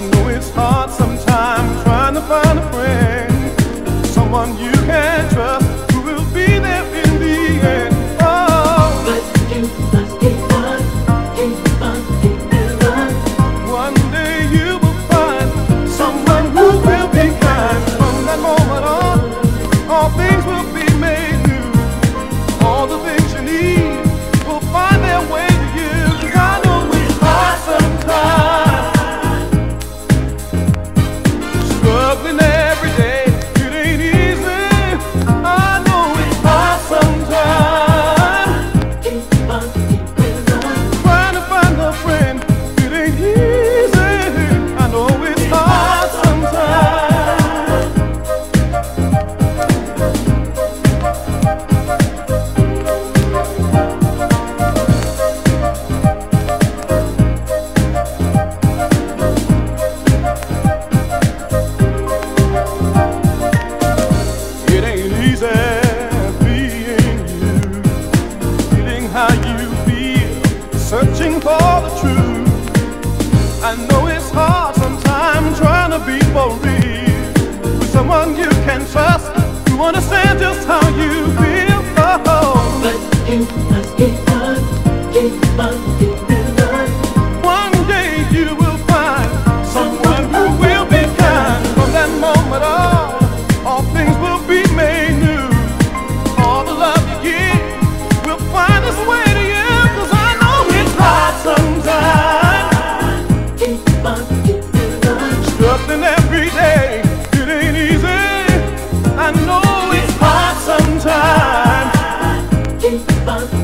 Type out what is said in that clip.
truth. for the truth. I know it's hard sometimes trying to be for real with someone you can trust. It's fun.